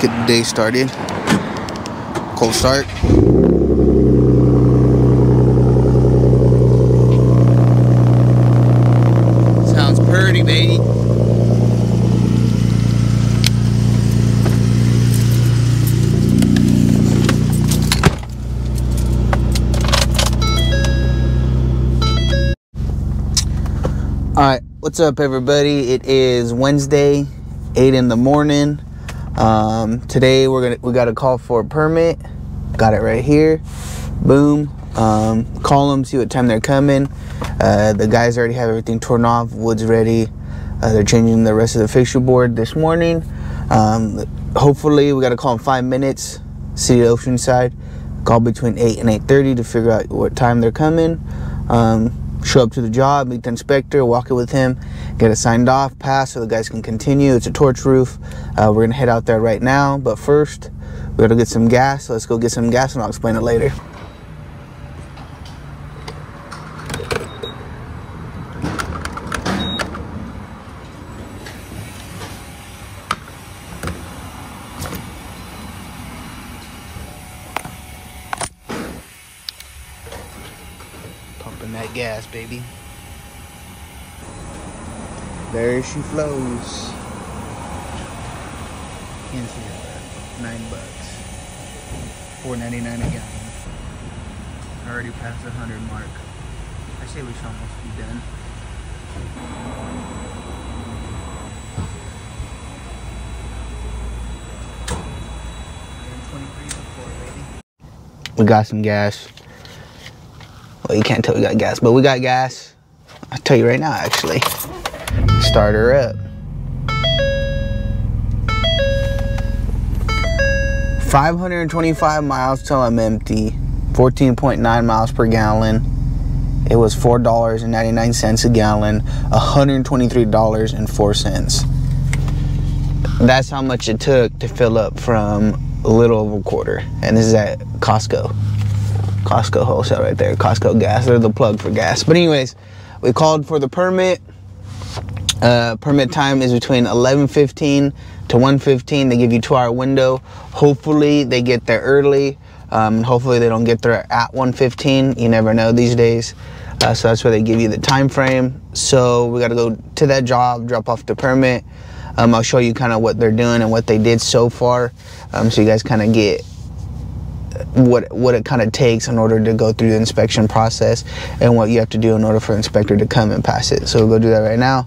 get the day started. Cold start. Sounds pretty, baby. All right, what's up, everybody? It is Wednesday, eight in the morning. Um, today we're gonna we got a call for a permit. Got it right here. Boom. Um, call them, see what time they're coming. Uh, the guys already have everything torn off. Wood's ready. Uh, they're changing the rest of the fixture board this morning. Um, hopefully, we got to call in five minutes. City of Oceanside. Call between eight and eight thirty to figure out what time they're coming. Um, show up to the job, meet the inspector, walk it with him, get it signed off, pass, so the guys can continue. It's a torch roof. Uh, we're gonna head out there right now, but first we gotta get some gas. So let's go get some gas, and I'll explain it later. Pumping that gas, baby. She flows. Can't see her. Nine bucks. Four ninety nine a gallon. Already past the hundred mark. I say we should almost be done. We got some gas. Well, you can't tell we got gas, but we got gas. I'll tell you right now, actually. Start her up. 525 miles till I'm empty. 14.9 miles per gallon. It was $4.99 a gallon. $123.04. That's how much it took to fill up from a little over a quarter. And this is at Costco. Costco wholesale right there. Costco gas. They're the plug for gas. But anyways, we called for the permit. Uh, permit time is between 11:15 to 1:15. They give you two hour window. Hopefully they get there early. Um, hopefully they don't get there at 1:15. You never know these days. Uh, so that's where they give you the time frame. So we got to go to that job, drop off the permit. Um, I'll show you kind of what they're doing and what they did so far, um, so you guys kind of get what what it kind of takes in order to go through the inspection process and what you have to do in order for inspector to come and pass it. So we'll go do that right now.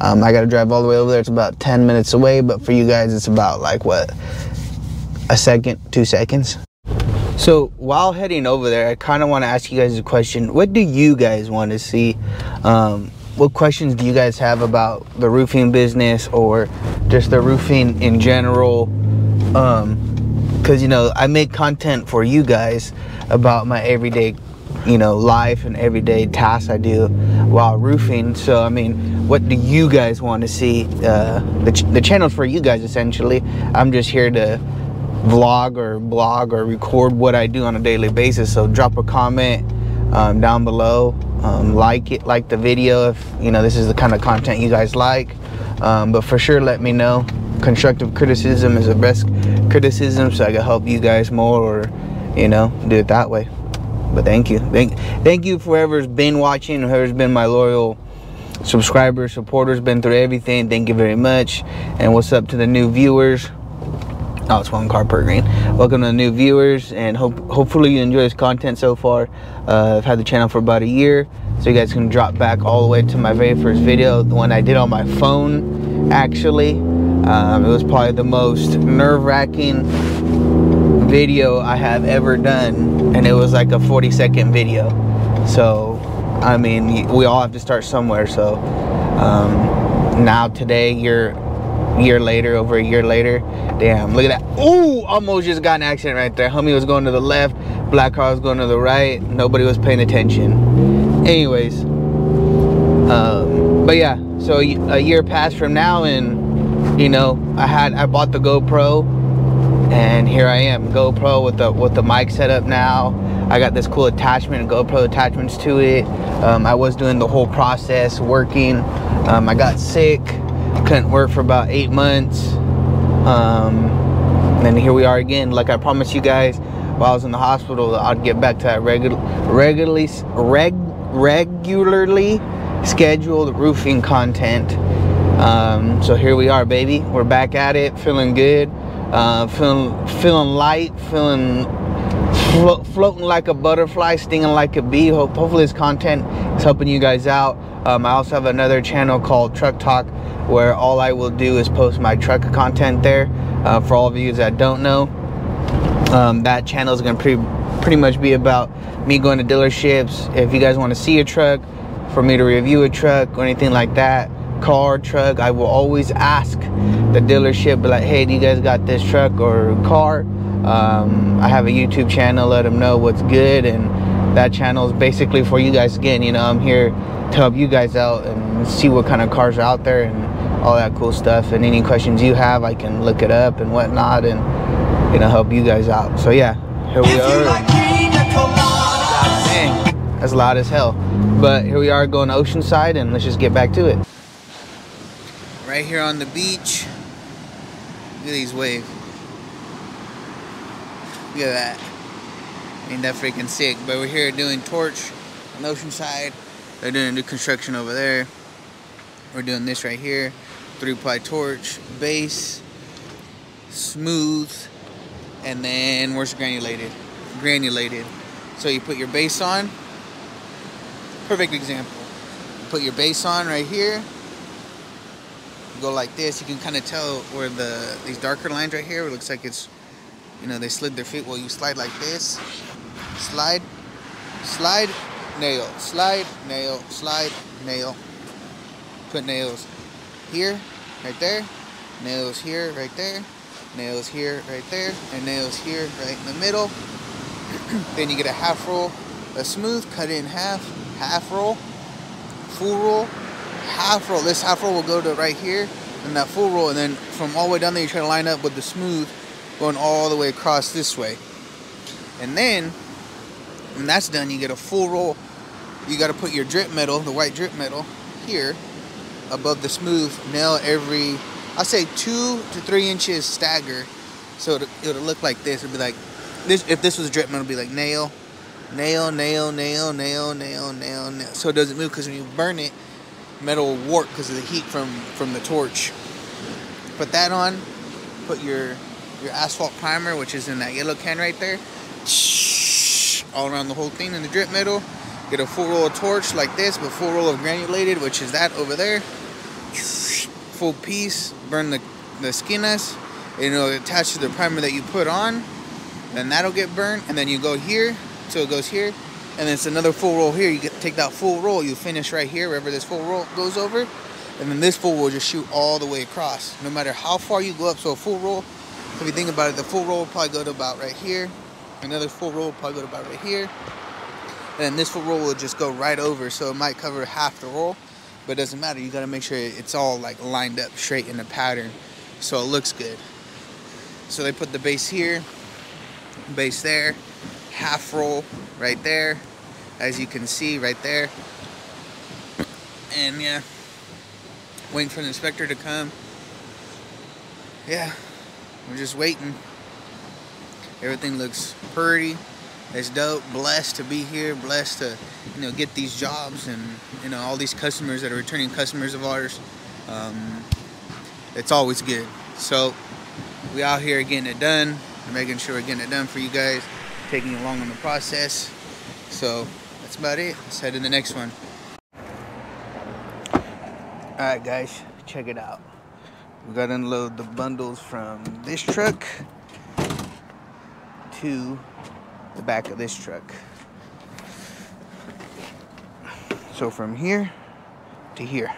Um, I got to drive all the way over there. It's about 10 minutes away, but for you guys, it's about like what a second, two seconds. So while heading over there, I kind of want to ask you guys a question. What do you guys want to see? Um, what questions do you guys have about the roofing business or just the roofing in general? Um, because you know I make content for you guys about my everyday you know life and everyday tasks I do while roofing so I mean what do you guys want to see uh, the, ch the channel's for you guys essentially. I'm just here to vlog or blog or record what I do on a daily basis. So drop a comment um, down below. Um, like it like the video if you know this is the kind of content you guys like. Um, but for sure let me know. Constructive criticism is the best criticism so I can help you guys more or you know do it that way. But thank you. Thank thank you for whoever's been watching whoever's been my loyal subscribers supporters been through everything. Thank you very much. And what's up to the new viewers? Oh it's one car per green. Welcome to the new viewers and hope hopefully you enjoy this content so far. Uh, I've had the channel for about a year so you guys can drop back all the way to my very first video the one I did on my phone actually. Um, it was probably the most nerve-wracking video I have ever done, and it was like a 40-second video. So, I mean, we all have to start somewhere. So, um, now today, year year later, over a year later, damn, look at that. Ooh, almost just got an accident right there. Homie was going to the left, black car was going to the right. Nobody was paying attention. Anyways, um, but yeah, so a year passed from now, and you know, I had I bought the GoPro and here I am, GoPro with the with the mic set up now. I got this cool attachment, GoPro attachments to it. Um, I was doing the whole process, working. Um, I got sick, couldn't work for about eight months. Um, then here we are again. Like I promised you guys while I was in the hospital, I'd get back to that regular, regularly, reg, regularly scheduled roofing content. Um, so here we are, baby. We're back at it, feeling good, uh, feeling feeling light, feeling flo floating like a butterfly, stinging like a bee. Hopefully this content is helping you guys out. Um, I also have another channel called Truck Talk where all I will do is post my truck content there. Uh, for all of you that don't know, um, that channel is going to pretty, pretty much be about me going to dealerships. If you guys want to see a truck, for me to review a truck or anything like that, car, truck, I will always ask the dealership, like, hey, do you guys got this truck or car? Um, I have a YouTube channel, let them know what's good. And that channel is basically for you guys again. You know, I'm here to help you guys out and see what kind of cars are out there and all that cool stuff. And any questions you have, I can look it up and whatnot and, you know, help you guys out. So, yeah, here we are. That's loud as hell. But here we are going to Oceanside and let's just get back to it. Right here on the beach. Look at these waves. Look at that. Ain't that freaking sick. But we're here doing torch on Oceanside. They're doing new construction over there. We're doing this right here. Three ply torch, base, smooth, and then where's granulated? Granulated. So you put your base on. Perfect example. Put your base on right here. go like this. You can kind of tell where the these darker lines right here. It looks like it's you know, they slid their feet. Well, you slide like this. Slide, slide, nail, slide, nail, slide, nail. Put nails here, right there. Nails here, right there. Nails here, right there. And nails here, right in the middle. then you get a half roll, a smooth, cut in half, half roll, full roll, half roll. This half roll will go to right here, and that full roll, and then from all the way down there, you try to line up with the smooth going all the way across this way. And then, when that's done, you get a full roll. You got to put your drip metal, the white drip metal, here above the smooth. Nail every, I say two to three inches stagger. So it, it'll look like this. It'll be like, this. if this was drip metal, it'd be like nail, nail, nail, nail, nail, nail, nail, nail. So it doesn't move because when you burn it, metal will warp because of the heat from, from the torch. Put that on, put your your asphalt primer, which is in that yellow can right there. All around the whole thing in the drip metal. Get a full roll of torch like this, but full roll of granulated, which is that over there. Full piece. Burn the, the skinas. You know, attach to the primer that you put on. Then that'll get burned. And then you go here, so it goes here. And it's another full roll here. You get take that full roll, you finish right here, wherever this full roll goes over. And then this full will just shoot all the way across. No matter how far you go up, so a full roll if you think about it, the full roll will probably go to about right here. Another full roll will probably go to about right here. And this full roll will just go right over, so it might cover half the roll. But it doesn't matter, you gotta make sure it's all like lined up straight in the pattern so it looks good. So they put the base here, base there, half roll right there, as you can see right there. And yeah, waiting for the inspector to come. Yeah, we're just waiting. Everything looks pretty. It's dope. Blessed to be here. Blessed to, you know, get these jobs and, you know, all these customers that are returning customers of ours. Um, it's always good. So we out here getting it done. Making sure we're getting it done for you guys. Taking along in the process. So that's about it. Let's head to the next one. Alright guys, check it out. We got to unload the bundles from this truck to the back of this truck. So from here to here.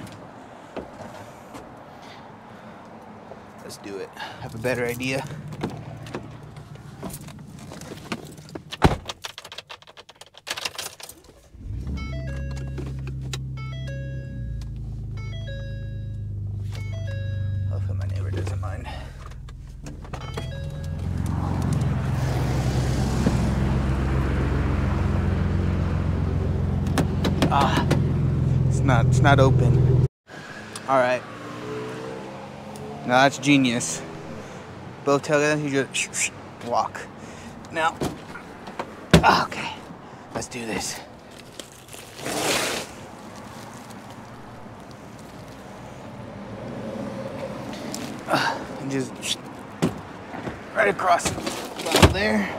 Let's do it. Have a better idea. Ah, it's not, it's not open. All right. Now that's genius. both tail guys, you just walk. Now, okay, let's do this. Uh, and just right across there.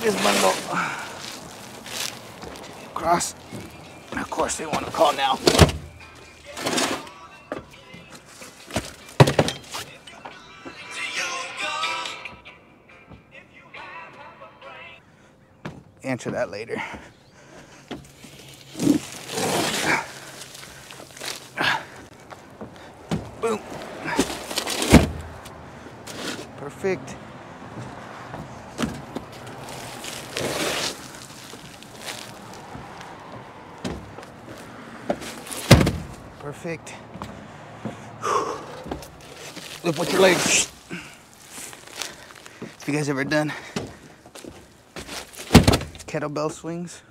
This bundle across. Of course, they want to call now. Answer that later. Boom. Perfect. Perfect. Lift with your legs. Have you guys ever done kettlebell swings?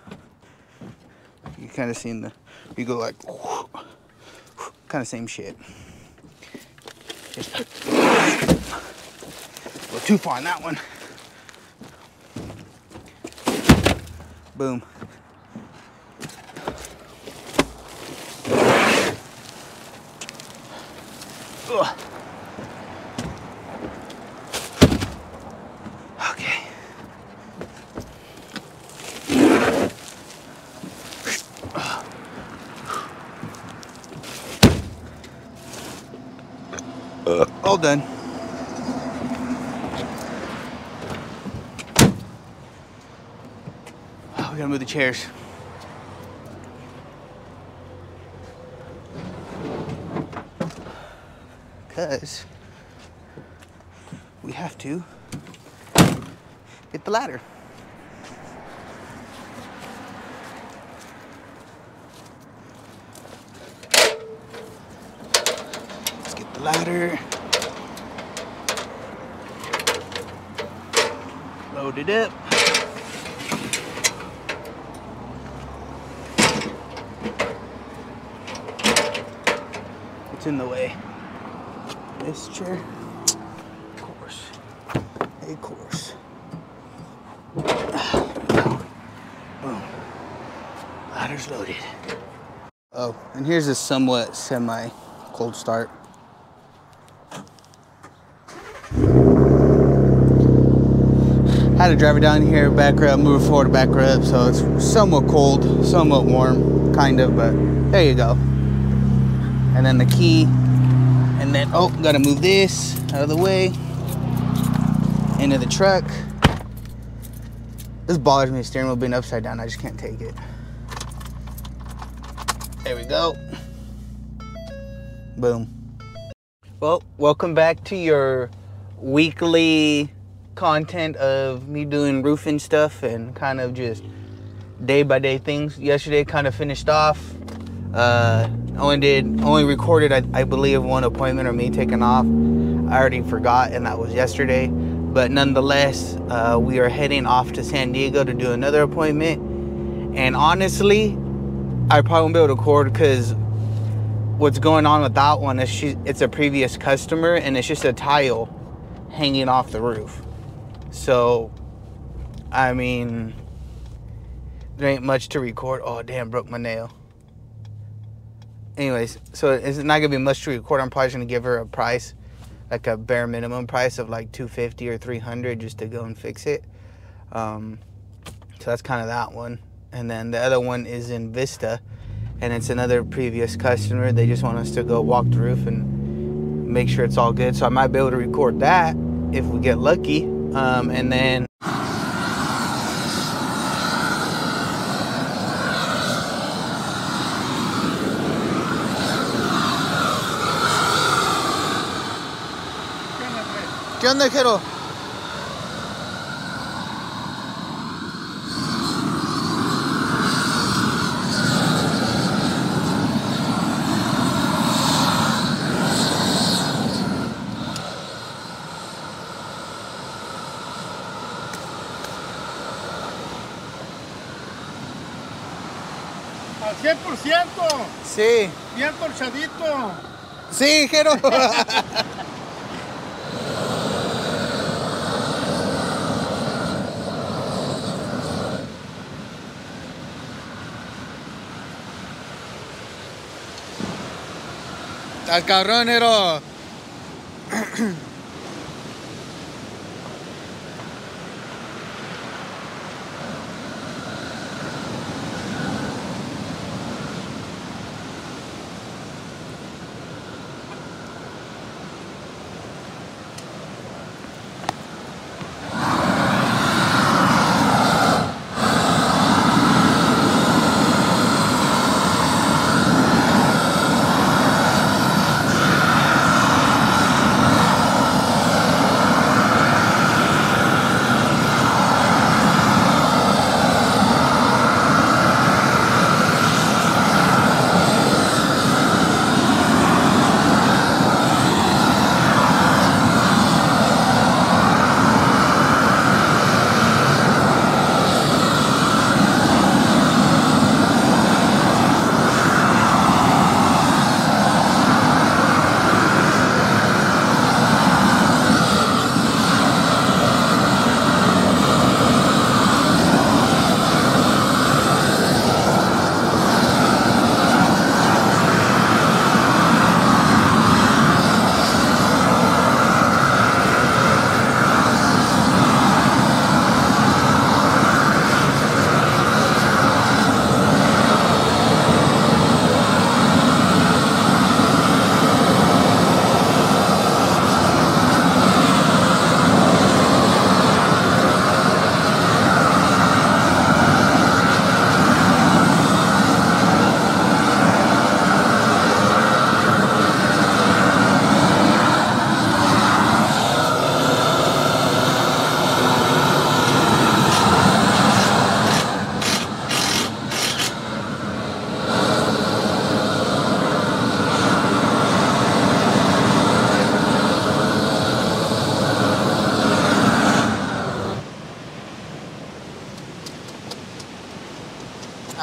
You kind of seen the, you go like, kind of same shit. Just go too far on that one. Boom. Ugh. Okay. All done. Oh, we gotta move the chairs. Because we have to get the ladder. Get the ladder. Load up. What's in the way? This chair? Of course. Of course. Boom. Ladder's loaded. Oh, and here's a somewhat semi cold start. Had to drive it down here, back up, move forward, back up, so it's somewhat cold, somewhat warm, kind of, but there you go. And then the key, and then, oh, gotta move this out of the way, into the truck. This bothers me, steering wheel being upside down, I just can't take it. There we go. Boom. Well, welcome back to your weekly content of me doing roofing stuff and kind of just day by day things. Yesterday kind of finished off. Uh, only did only recorded I, I believe one appointment or me taking off. I already forgot and that was yesterday. But nonetheless, uh, we are heading off to San Diego to do another appointment. And honestly, I probably won't be able to record because what's going on with that one is she it's a previous customer and it's just a tile hanging off the roof. So, I mean, there ain't much to record. Oh, damn, broke my nail. Anyways, so it's not gonna be much to record. I'm probably gonna give her a price, like a bare minimum price of like 250 or 300 just to go and fix it. Um, so that's kind of that one. And then the other one is in Vista, and it's another previous customer. They just want us to go walk the roof and make sure it's all good. So I might be able to record that if we get lucky. Um, and then ¿Qué onda, Jero? Sí. bien torchadito. Sí, Jero. Estás cabrón, Jero.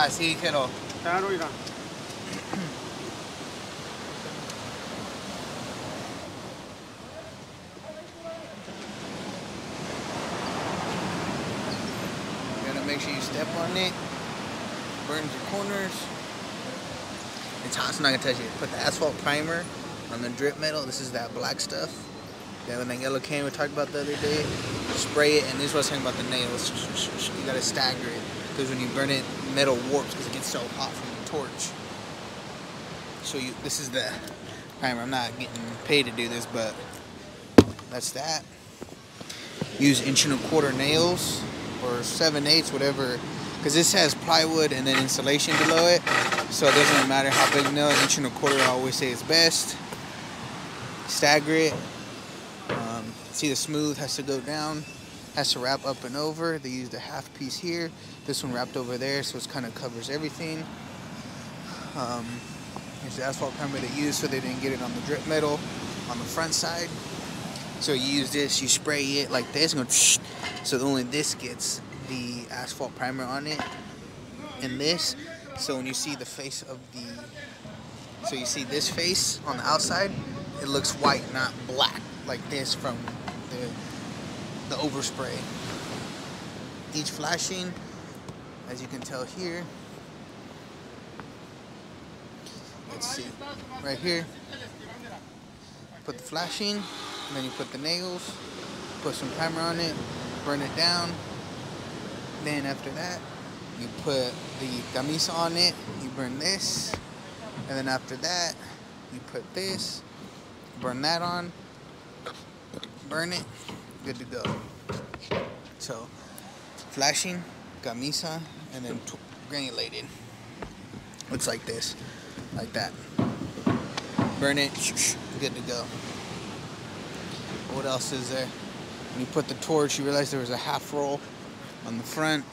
Así, Jero. Claro, mira. You gotta make sure you step on it. Burns your corners. It's hot, it's not gonna touch it. Put the asphalt primer on the drip metal. This is that black stuff. Then when that yellow can we talked about the other day, spray it, and this is what I was talking about the nails. You gotta stagger it. Because when you burn it, metal warps because it gets so hot from the torch. So you, this is the primer. I'm not getting paid to do this, but that's that. Use inch and a quarter nails or seven eighths, whatever. Because this has plywood and then insulation below it. So it doesn't matter how big nail, inch and a quarter I always say is best. Stagger it. Um, see the smooth has to go down has to wrap up and over. They used a half piece here. This one wrapped over there, so it kind of covers everything. Um, here's the asphalt primer they used so they didn't get it on the drip metal on the front side. So you use this, you spray it like this, and go so only this gets the asphalt primer on it, and this. So when you see the face of the, so you see this face on the outside, it looks white, not black, like this from the overspray. Each flashing, as you can tell here, let's see, right here, put the flashing, and then you put the nails, put some primer on it, burn it down, then after that, you put the camisa on it, you burn this, and then after that, you put this, burn that on, burn it, good to go. So, flashing, camisa, and then granulated. Looks like this, like that. Burn it, good to go. What else is there? When you put the torch, you realize there was a half roll on the front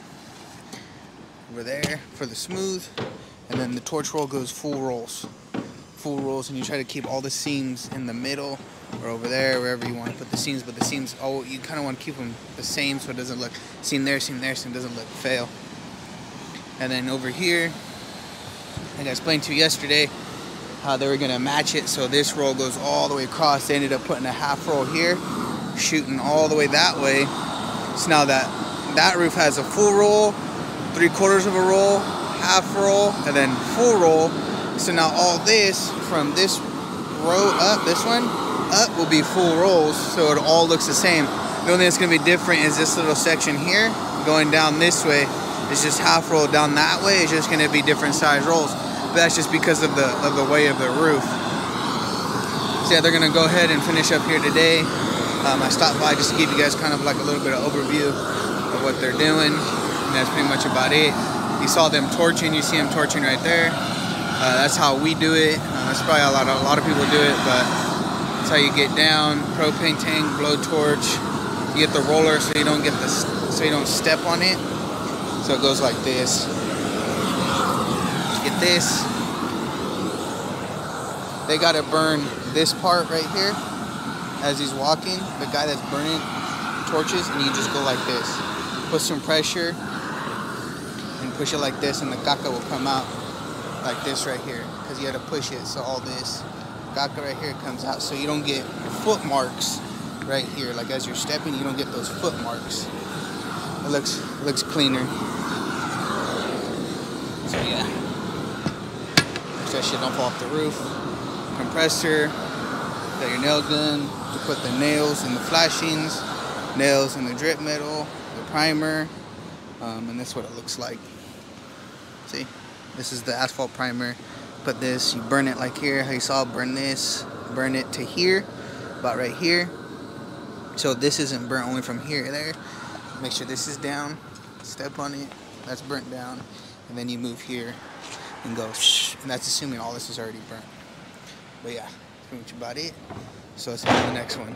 over there for the smooth, and then the torch roll goes full rolls, full rolls, and you try to keep all the seams in the middle or over there, wherever you want to put the seams. But the seams, oh, you kind of want to keep them the same so it doesn't look seam there, seam there, seam doesn't look fail. And then over here, like I explained to you yesterday, how they were gonna match it so this roll goes all the way across. They ended up putting a half roll here, shooting all the way that way. So now that that roof has a full roll, three quarters of a roll, half roll, and then full roll. So now all this from this row up, this one, up will be full rolls, so it all looks the same. The only thing that's gonna be different is this little section here, going down this way. It's just half roll down that way. It's just gonna be different size rolls. But that's just because of the of the way of the roof. So yeah, they're gonna go ahead and finish up here today. Um, I stopped by just to give you guys kind of like a little bit of overview of what they're doing. And that's pretty much about it. You saw them torching. You see them torching right there. Uh, that's how we do it. Uh, that's probably a lot of a lot of people do it, but how you get down. Propane tank, blowtorch. You get the roller so you don't get the so you don't step on it. So it goes like this. Get this. They gotta burn this part right here as he's walking. The guy that's burning torches, and you just go like this. Put some pressure and push it like this, and the caca will come out like this right here because you had to push it so all this caca right here comes out so you don't get foot marks right here. Like as you're stepping you don't get those foot marks. It looks it looks cleaner. So yeah. So that shit don't fall off the roof. Compressor got your nail gun to put the nails in the flashings nails in the drip metal the primer um, and that's what it looks like. See? This is the asphalt primer. Put this, you burn it like here, how you saw, burn this, burn it to here, about right here. So this isn't burnt only from here there. Make sure this is down, step on it, that's burnt down, and then you move here and go shh, and that's assuming all this is already burnt. But yeah, pretty much about it. So let's go to the next one.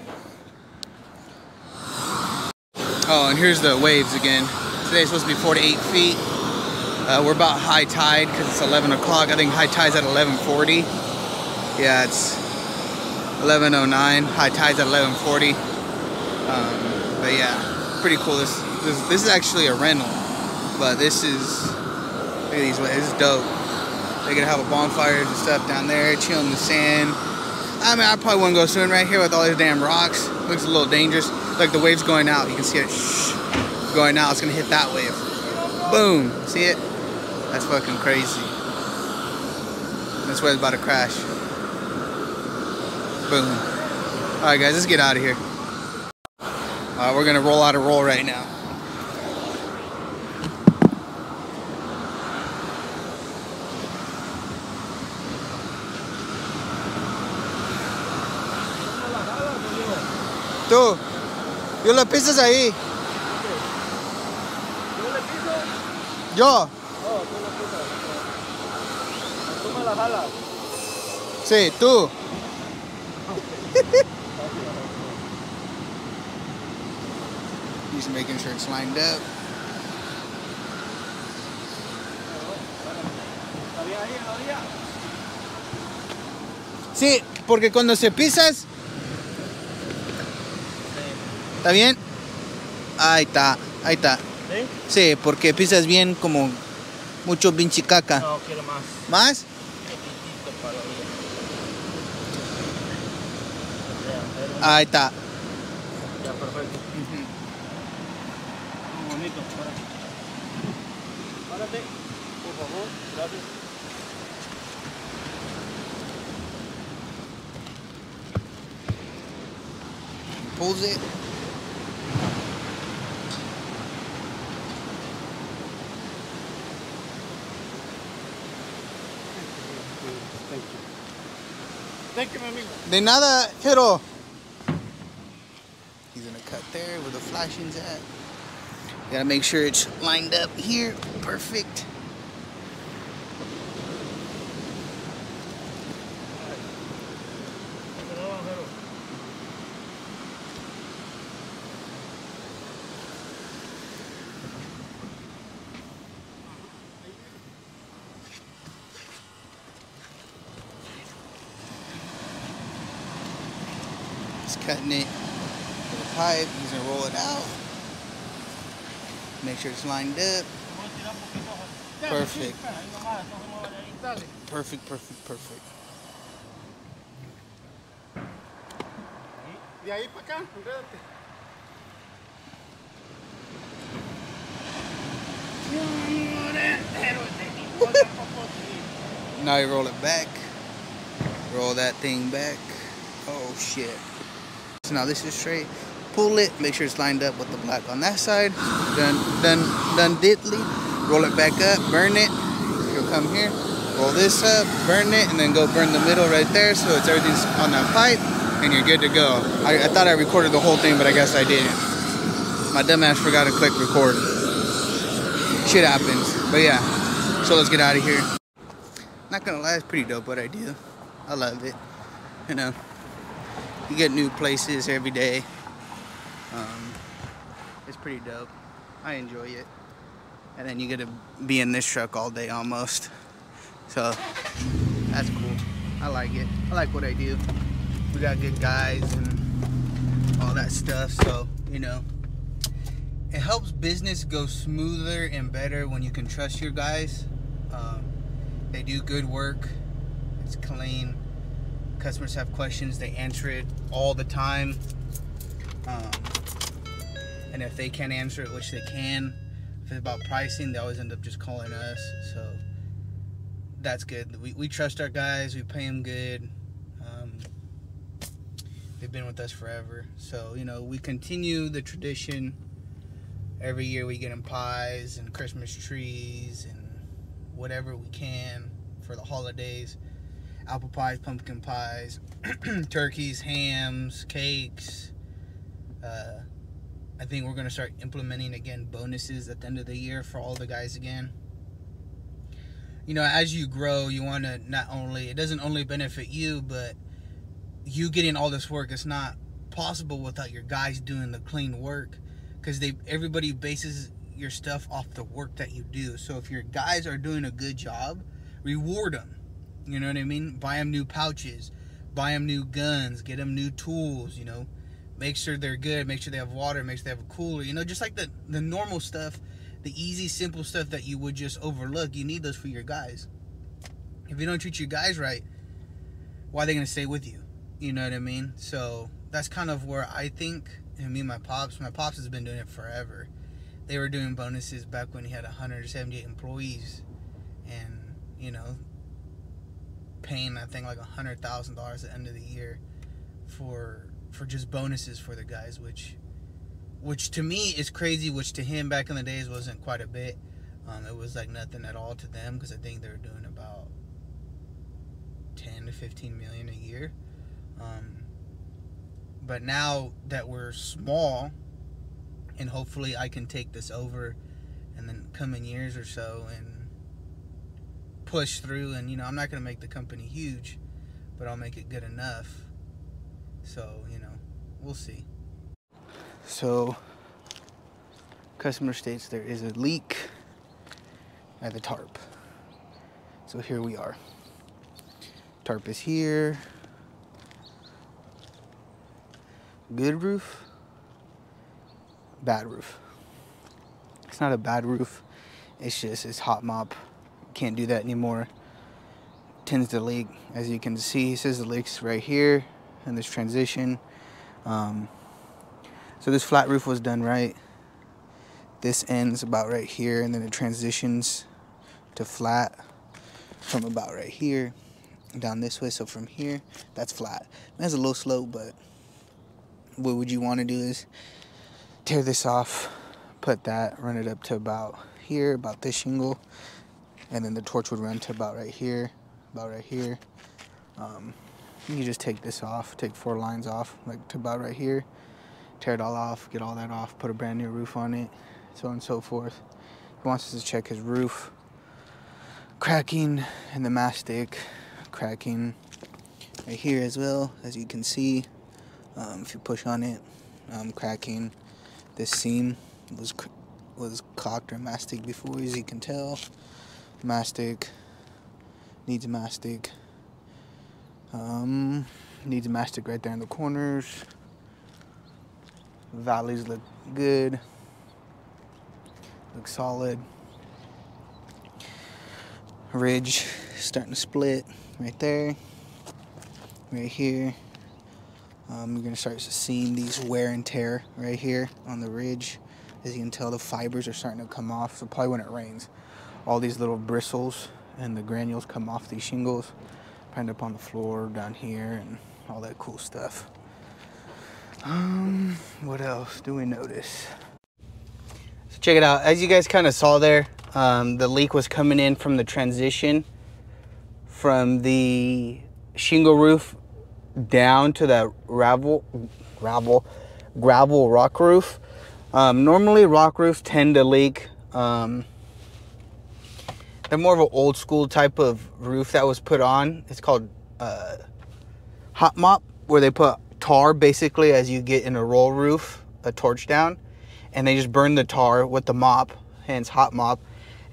Oh, and here's the waves again. Today's supposed to be four to eight feet. Uh, we're about high tide because it's 11 o'clock. I think high tide's at 11:40. Yeah, it's 11:09. High tide's at 11:40. Um, but yeah, pretty cool. This, this this is actually a rental, but this is look at these. This is dope. They're gonna have a bonfires and stuff down there, chill in the sand. I mean, I probably wouldn't go swimming right here with all these damn rocks. Looks a little dangerous. Like the wave's going out. You can see it going out. It's gonna hit that wave. Boom. See it? That's fucking crazy. That's where it's about to crash. Boom. Alright guys, let's get out of here. Uh, we're gonna roll out a roll right now. Tú, yo lo pisas ahí. Yo. ¿Tú me la jalas? Sí, tú. He's making sure it's lined up. Sí, porque cuando se pisas. ¿Está bien? Ahí está, ahí está. ¿Sí? Sí, porque pisas bien como mucho pinche caca. No, quiero más. ¿Más? Ahí está. Ya, perfecto. Muy bonito. Párate. Párate, por favor. Gracias. Pulls Thank you, mi amigo. De nada, Hiro. He's gonna cut there where the flashing's at. Gotta make sure it's lined up here. Perfect. pipe. He's gonna roll it out. Make sure it's lined up. Perfect. Perfect, perfect, perfect. Now you roll it back. Roll that thing back. Oh shit. So now this is straight. Pull it, make sure it's lined up with the black on that side. Done, done, done diddly. Roll it back up, burn it. You'll come here, roll this up, burn it, and then go burn the middle right there so it's everything's on that pipe and you're good to go. I, I thought I recorded the whole thing, but I guess I didn't. My dumbass forgot to click record. Shit happens. But yeah, so let's get out of here. Not gonna lie, it's pretty dope what I do. I love it. You know, you get new places every day. Um, it's pretty dope. I enjoy it. And then you get to be in this truck all day almost. So that's cool. I like it. I like what I do. We got good guys and all that stuff. So, you know, it helps business go smoother and better when you can trust your guys. Um, they do good work. It's clean. Customers have questions, they answer it all the time. Um, and if they can't answer it, which they can, if it's about pricing, they always end up just calling us. So that's good. We, we trust our guys. We pay them good. Um, they've been with us forever. So you know, we continue the tradition. Every year we get them pies and Christmas trees and whatever we can for the holidays. Apple pies, pumpkin pies, turkeys, hams, cakes. Uh, I think we're gonna start implementing again bonuses at the end of the year for all the guys again. You know, as you grow, you want to not only it doesn't only benefit you, but you getting all this work. It's not possible without your guys doing the clean work, because they everybody bases your stuff off the work that you do. So if your guys are doing a good job, reward them. You know what I mean? Buy them new pouches, buy them new guns, get them new tools. You know, make sure they're good, make sure they have water, make sure they have a cooler. You know, just like the the normal stuff, the easy, simple stuff that you would just overlook. You need those for your guys. If you don't treat your guys right, why are they gonna stay with you? You know what I mean? So that's kind of where I think, and me and my pops, my pops has been doing it forever. They were doing bonuses back when he had 178 employees, and you know, paying I think like a hundred thousand dollars at the end of the year for for just bonuses for the guys, which which to me is crazy. Which to him back in the days wasn't quite a bit. Um, it was like nothing at all to them because I think they were doing about 10 to 15 million a year. Um, but now that we're small, and hopefully I can take this over in the coming years or so and push through. And you know, I'm not going to make the company huge, but I'll make it good enough. So you know, we'll see. So, customer states there is a leak at the tarp. So here we are. Tarp is here. Good roof, bad roof. It's not a bad roof. It's just it's hot mop. Can't do that anymore. Tends to leak, as you can see. It says the leaks right here in this transition. Um, so this flat roof was done right. This ends about right here, and then it transitions to flat from about right here down this way. So from here, that's flat. It has a little slope, but what would you want to do is tear this off, put that, run it up to about here, about this shingle, and then the torch would run to about right here, about right here. Um, you just take this off, take four lines off, like to about right here, tear it all off, get all that off, put a brand new roof on it, so on and so forth. He wants us to check his roof, cracking and the mastic, cracking right here as well, as you can see. Um, if you push on it, um, cracking. This seam was was caulked or mastic before, as you can tell. Mastic needs mastic. Um, needs mastic right there in the corners. Valleys look good. Look solid. Ridge starting to split right there, right here Um, you're gonna start seeing these wear and tear right here on the ridge. As you can tell, the fibers are starting to come off. So probably when it rains, all these little bristles and the granules come off these shingles, end up on the floor down here and all that cool stuff. Um, what else do we notice? So check it out. As you guys kind of saw there, um, the leak was coming in from the transition from the shingle roof down to that gravel, gravel, gravel rock roof. Um, normally rock roofs tend to leak. Um, they're more of an old school type of roof that was put on. It's called uh, hot mop, where they put tar basically as you get in a roll roof, a torch down, and they just burn the tar with the mop, hence hot mop,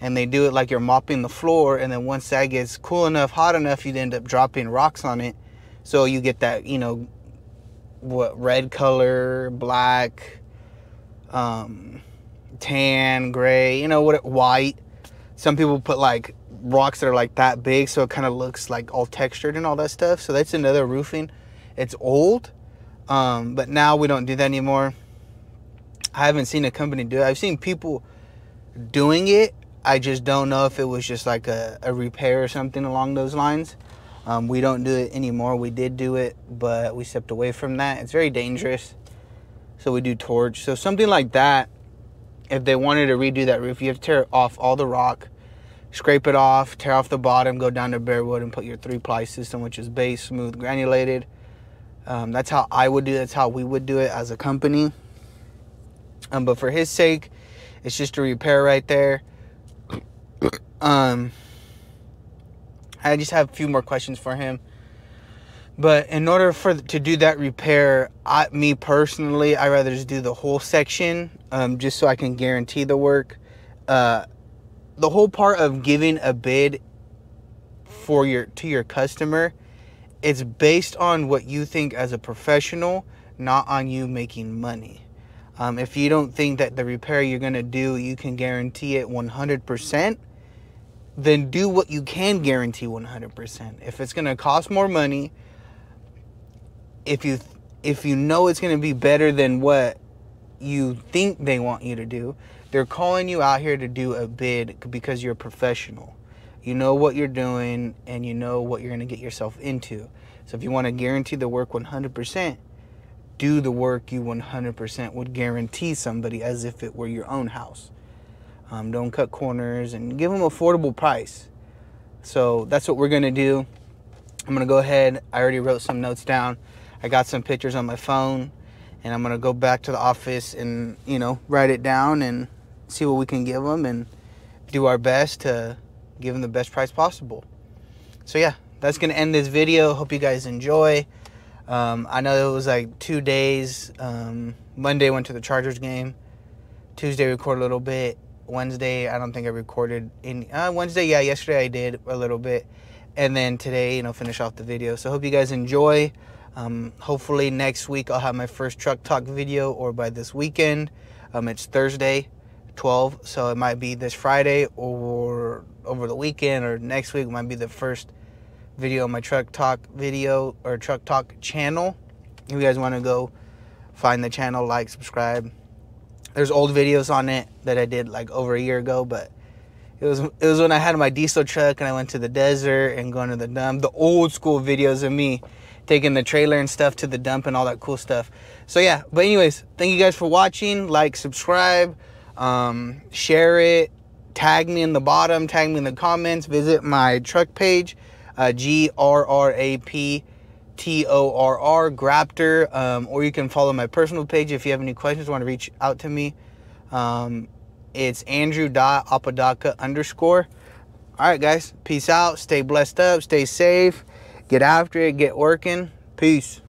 and they do it like you're mopping the floor and then once that gets cool enough hot enough you'd end up dropping rocks on it so you get that you know what red color black um, tan gray you know what white some people put like rocks that are like that big so it kind of looks like all textured and all that stuff so that's another roofing it's old um, but now we don't do that anymore i haven't seen a company do it i've seen people doing it I just don't know if it was just like a, a repair or something along those lines. Um, we don't do it anymore. We did do it, but we stepped away from that. It's very dangerous. So we do torch. So something like that, if they wanted to redo that roof, you have to tear off all the rock, scrape it off, tear off the bottom, go down to bare wood and put your three ply system, which is base, smooth, granulated. Um, that's how I would do it. That's how we would do it as a company. Um, but for his sake, it's just a repair right there um, I just have a few more questions for him. But in order for to do that repair, I, me personally, I rather just do the whole section, um, just so I can guarantee the work. Uh, the whole part of giving a bid for your to your customer, it's based on what you think as a professional, not on you making money. Um, if you don't think that the repair you're gonna do, you can guarantee it 100%, then do what you can guarantee 100%. If it's going to cost more money, if you if you know it's going to be better than what you think they want you to do, they're calling you out here to do a bid because you're a professional. You know what you're doing and you know what you're going to get yourself into. So if you want to guarantee the work 100%, do the work you 100% would guarantee somebody as if it were your own house. Um, don't cut corners and give them affordable price. So that's what we're gonna do. I'm gonna go ahead. I already wrote some notes down. I got some pictures on my phone, and I'm gonna go back to the office and you know write it down and see what we can give them and do our best to give them the best price possible. So yeah, that's gonna end this video. Hope you guys enjoy. Um, I know it was like two days. Um, Monday went to the Chargers game. Tuesday recorded a little bit. Wednesday, I don't think I recorded in uh, Wednesday. Yeah, yesterday I did a little bit, and then today, you know, finish off the video. So hope you guys enjoy. Um, hopefully next week I'll have my first truck talk video, or by this weekend. Um, it's Thursday, 12, so it might be this Friday or over the weekend, or next week might be the first video on my truck talk video or truck talk channel. If you guys want to go find the channel, like, subscribe there's old videos on it that I did like over a year ago, but it was it was when I had my diesel truck and I went to the desert and going to the dump. The old school videos of me taking the trailer and stuff to the dump and all that cool stuff. So yeah, but anyways, thank you guys for watching. Like, subscribe, um, share it, tag me in the bottom, tag me in the comments. Visit my truck page, uh, G R R A P T O R R, Graptor, um, or you can follow my personal page if you have any questions, want to reach out to me. Um, it's Andrew.apodaca underscore. All right, guys, peace out. Stay blessed up, stay safe, get after it, get working. Peace.